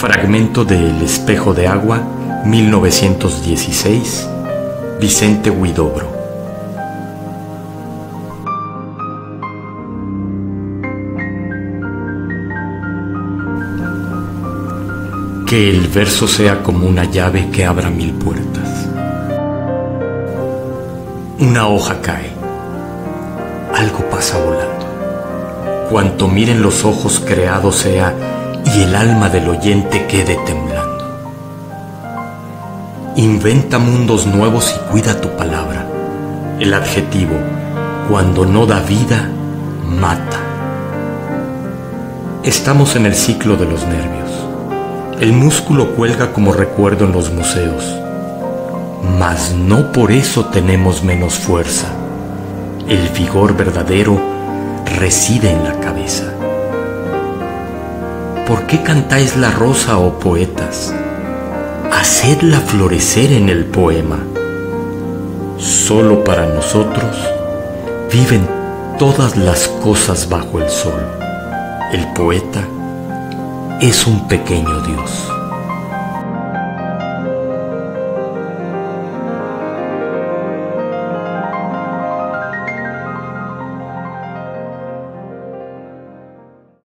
Fragmento de espejo de agua, 1916, Vicente Huidobro. Que el verso sea como una llave que abra mil puertas. Una hoja cae, algo pasa volando. Cuanto miren los ojos creados sea y el alma del oyente quede temblando. Inventa mundos nuevos y cuida tu palabra. El adjetivo, cuando no da vida, mata. Estamos en el ciclo de los nervios. El músculo cuelga como recuerdo en los museos, mas no por eso tenemos menos fuerza. El vigor verdadero reside en la cabeza. ¿Por qué cantáis la rosa, oh poetas? Hacedla florecer en el poema. Solo para nosotros viven todas las cosas bajo el sol. El poeta es un pequeño Dios.